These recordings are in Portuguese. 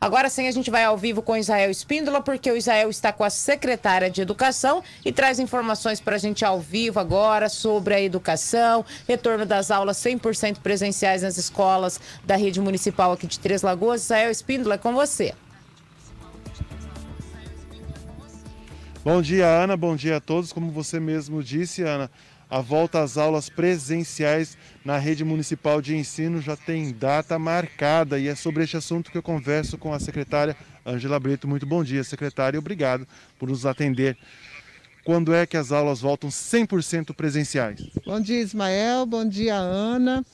Agora sim a gente vai ao vivo com Israel Espíndola, porque o Israel está com a secretária de Educação e traz informações para a gente ao vivo agora sobre a educação, retorno das aulas 100% presenciais nas escolas da rede municipal aqui de Três Lagoas. Israel Espíndola, é com você. Bom dia, Ana. Bom dia a todos. Como você mesmo disse, Ana, a volta às aulas presenciais na rede municipal de ensino já tem data marcada e é sobre este assunto que eu converso com a secretária Angela Brito. Muito bom dia, secretária, obrigado por nos atender. Quando é que as aulas voltam 100% presenciais? Bom dia, Ismael. Bom dia, Ana.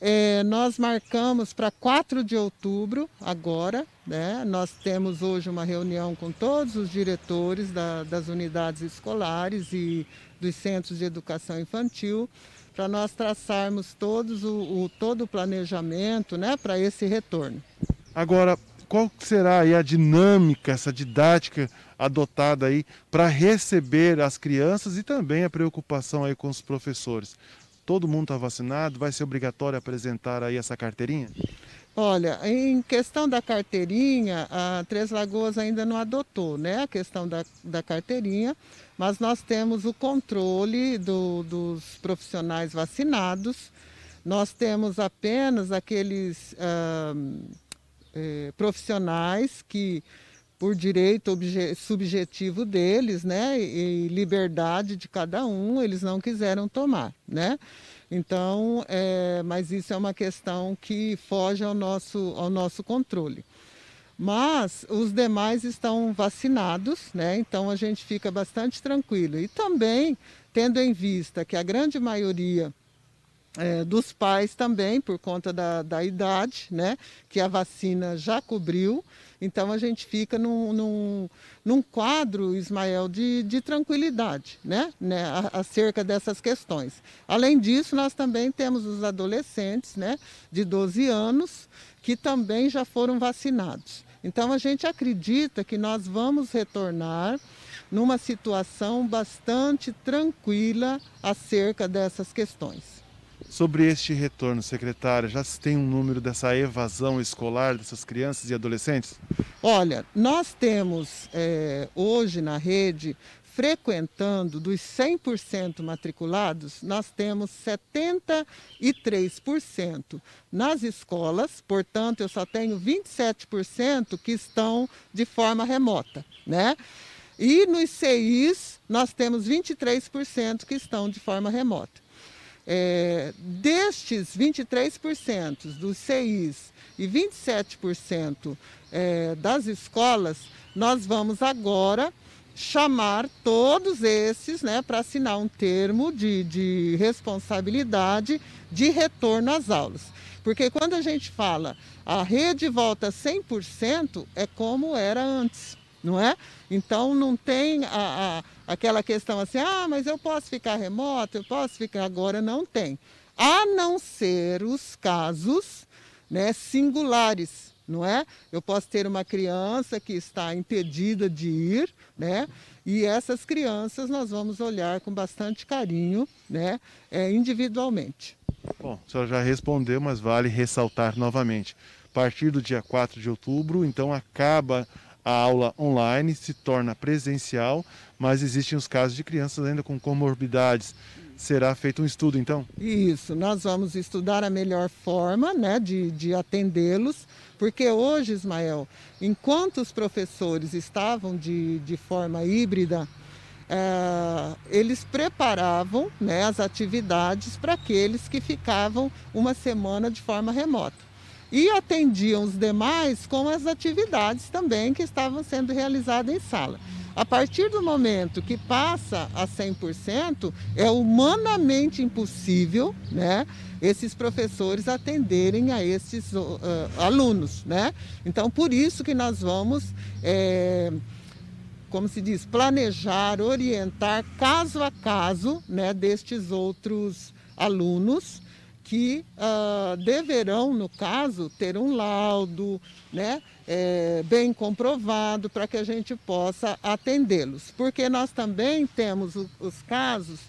É, nós marcamos para 4 de outubro, agora. Né? Nós temos hoje uma reunião com todos os diretores da, das unidades escolares e dos centros de educação infantil para nós traçarmos todos o, o, todo o planejamento né, para esse retorno. Agora, qual será a dinâmica, essa didática adotada aí para receber as crianças e também a preocupação aí com os professores? Todo mundo está vacinado? Vai ser obrigatório apresentar aí essa carteirinha? Olha, em questão da carteirinha, a Três Lagoas ainda não adotou né, a questão da, da carteirinha, mas nós temos o controle do, dos profissionais vacinados. Nós temos apenas aqueles ah, eh, profissionais que por direito subjetivo deles, né, e liberdade de cada um, eles não quiseram tomar, né? Então, é, mas isso é uma questão que foge ao nosso, ao nosso controle. Mas os demais estão vacinados, né? Então a gente fica bastante tranquilo. E também tendo em vista que a grande maioria é, dos pais também, por conta da, da idade, né? Que a vacina já cobriu. Então a gente fica num, num, num quadro, Ismael, de, de tranquilidade né? né? acerca dessas questões. Além disso, nós também temos os adolescentes né? de 12 anos que também já foram vacinados. Então a gente acredita que nós vamos retornar numa situação bastante tranquila acerca dessas questões. Sobre este retorno, secretária, já se tem um número dessa evasão escolar dessas crianças e adolescentes? Olha, nós temos é, hoje na rede, frequentando dos 100% matriculados, nós temos 73% nas escolas, portanto, eu só tenho 27% que estão de forma remota, né? E nos CIs, nós temos 23% que estão de forma remota. É, destes 23% dos CIs e 27% é, das escolas, nós vamos agora chamar todos esses né, para assinar um termo de, de responsabilidade de retorno às aulas. Porque quando a gente fala a rede volta 100%, é como era antes não é? Então não tem a, a, aquela questão assim, ah, mas eu posso ficar remoto, eu posso ficar agora, não tem. A não ser os casos né, singulares, não é? Eu posso ter uma criança que está impedida de ir, né? E essas crianças nós vamos olhar com bastante carinho, né? É, individualmente. Bom, a senhora já respondeu, mas vale ressaltar novamente. A partir do dia 4 de outubro, então acaba a aula online se torna presencial, mas existem os casos de crianças ainda com comorbidades. Será feito um estudo, então? Isso, nós vamos estudar a melhor forma né, de, de atendê-los, porque hoje, Ismael, enquanto os professores estavam de, de forma híbrida, é, eles preparavam né, as atividades para aqueles que ficavam uma semana de forma remota e atendiam os demais com as atividades também que estavam sendo realizadas em sala. A partir do momento que passa a 100%, é humanamente impossível, né, esses professores atenderem a esses uh, alunos, né? Então, por isso que nós vamos, é, como se diz, planejar, orientar caso a caso, né, destes outros alunos que uh, deverão, no caso, ter um laudo né, é, bem comprovado para que a gente possa atendê-los. Porque nós também temos o, os casos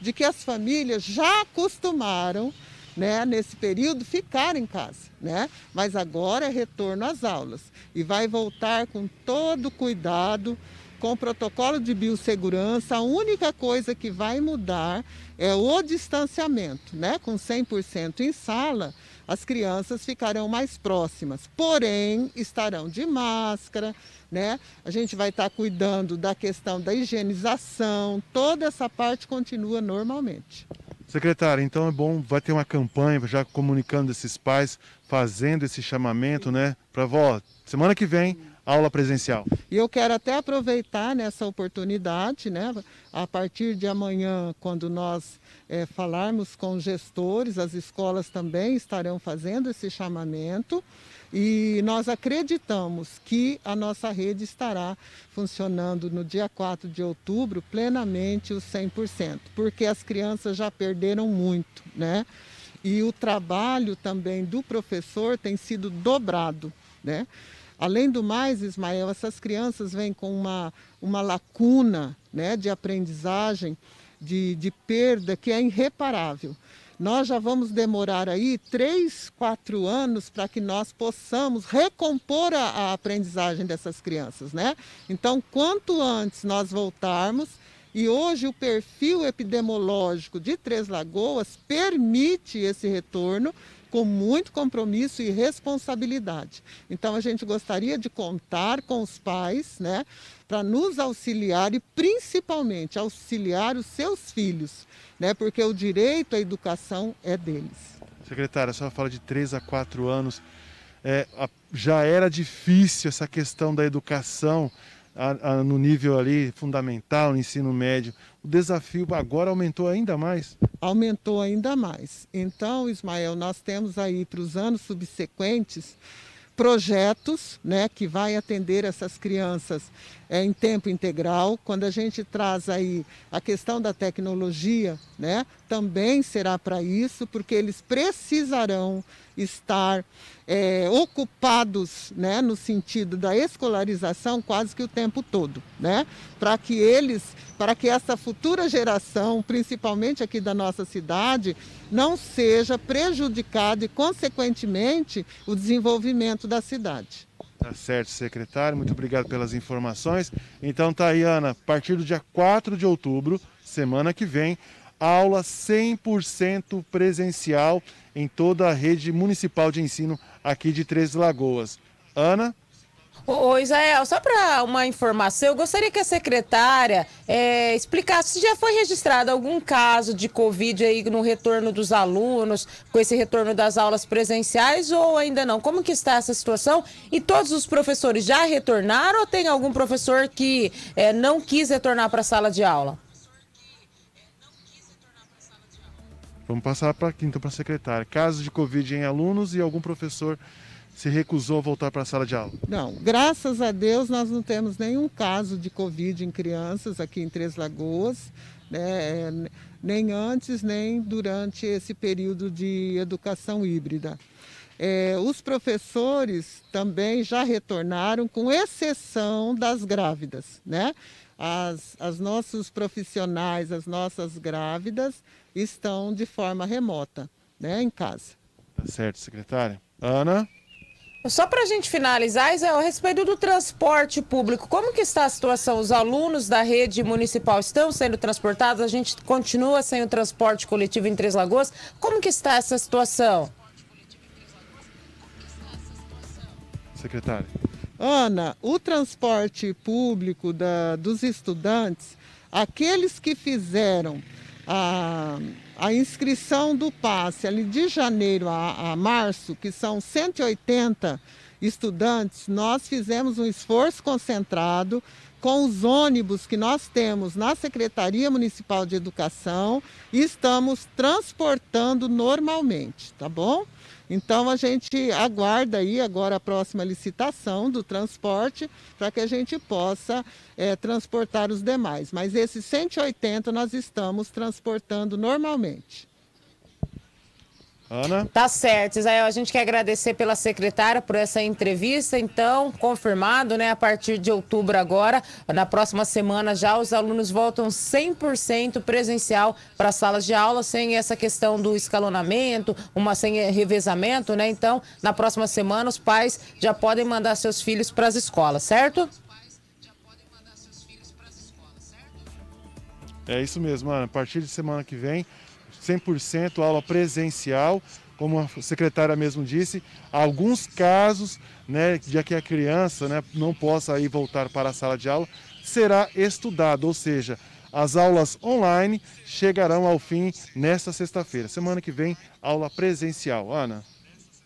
de que as famílias já acostumaram né, nesse período, ficar em casa, né? Mas agora é retorno às aulas e vai voltar com todo cuidado, com protocolo de biossegurança. A única coisa que vai mudar é o distanciamento, né? Com 100% em sala, as crianças ficarão mais próximas, porém estarão de máscara, né? A gente vai estar cuidando da questão da higienização, toda essa parte continua normalmente. Secretária, então é bom, vai ter uma campanha já comunicando esses pais, fazendo esse chamamento, né? Para vó, semana que vem, aula presencial. E eu quero até aproveitar nessa oportunidade, né? A partir de amanhã, quando nós é, falarmos com gestores, as escolas também estarão fazendo esse chamamento e nós acreditamos que a nossa rede estará funcionando no dia 4 de outubro plenamente os 100%, porque as crianças já perderam muito, né? E o trabalho também do professor tem sido dobrado, né? Além do mais, Ismael, essas crianças vêm com uma, uma lacuna né, de aprendizagem, de, de perda que é irreparável nós já vamos demorar aí três, quatro anos para que nós possamos recompor a, a, aprendizagem dessas crianças, né? Então, quanto antes nós voltarmos, e hoje o perfil epidemiológico de Três Lagoas permite esse retorno com muito compromisso e responsabilidade. Então a gente gostaria de contar com os pais, né, para nos auxiliar e principalmente auxiliar os seus filhos, né, porque o direito à educação é deles. Secretária, a senhora fala de 3 a 4 anos. É, já era difícil essa questão da educação a, a, no nível ali fundamental, no ensino médio. O desafio agora aumentou ainda mais? Aumentou ainda mais. Então, Ismael, nós temos aí para os anos subsequentes projetos né, que vai atender essas crianças é, em tempo integral. Quando a gente traz aí a questão da tecnologia, né, também será para isso, porque eles precisarão estar é, ocupados né, no sentido da escolarização quase que o tempo todo, né? Para que eles, para que essa futura geração, principalmente aqui da nossa cidade, não seja prejudicada e, consequentemente, o desenvolvimento da cidade. Tá certo, secretário. Muito obrigado pelas informações. Então tá a partir do dia 4 de outubro, semana que vem, aula 100% presencial em toda a rede municipal de ensino aqui de Três Lagoas. Ana? Ô, Isael, só para uma informação, eu gostaria que a secretária é, explicasse se já foi registrado algum caso de Covid aí no retorno dos alunos, com esse retorno das aulas presenciais ou ainda não? Como que está essa situação? E todos os professores já retornaram ou tem algum professor que é, não quis retornar para a sala de aula? Vamos passar para quinta para a secretária. Casos de Covid em alunos e algum professor se recusou a voltar para a sala de aula? Não, graças a Deus nós não temos nenhum caso de Covid em crianças aqui em Três Lagoas, né, nem antes nem durante esse período de educação híbrida. É, os professores também já retornaram, com exceção das grávidas, né? As, as nossos profissionais, as nossas grávidas, estão de forma remota, né, em casa. Tá certo, secretária. Ana? Só para a gente finalizar, Isé, a respeito do transporte público, como que está a situação? Os alunos da rede municipal estão sendo transportados? A gente continua sem o transporte coletivo em Três Lagoas. Como que está essa situação? Secretária. Ana, o transporte público da, dos estudantes, aqueles que fizeram a, a inscrição do passe ali de janeiro a, a março, que são 180 estudantes, nós fizemos um esforço concentrado com os ônibus que nós temos na Secretaria Municipal de Educação e estamos transportando normalmente, tá bom? Então a gente aguarda aí agora a próxima licitação do transporte para que a gente possa é, transportar os demais. Mas esses 180 nós estamos transportando normalmente. Ana? Tá certo, Israel. A gente quer agradecer pela secretária por essa entrevista. Então, confirmado, né? A partir de outubro agora, na próxima semana já os alunos voltam 100% presencial para as salas de aula, sem essa questão do escalonamento, uma sem revezamento, né? Então, na próxima semana os pais já podem mandar seus filhos para as escolas, certo? É isso mesmo, Ana. A partir de semana que vem, 100% aula presencial, como a secretária mesmo disse, alguns casos, né, de que a criança, né, não possa aí voltar para a sala de aula, será estudado, ou seja, as aulas online chegarão ao fim nesta sexta-feira. Semana que vem, aula presencial. Ana.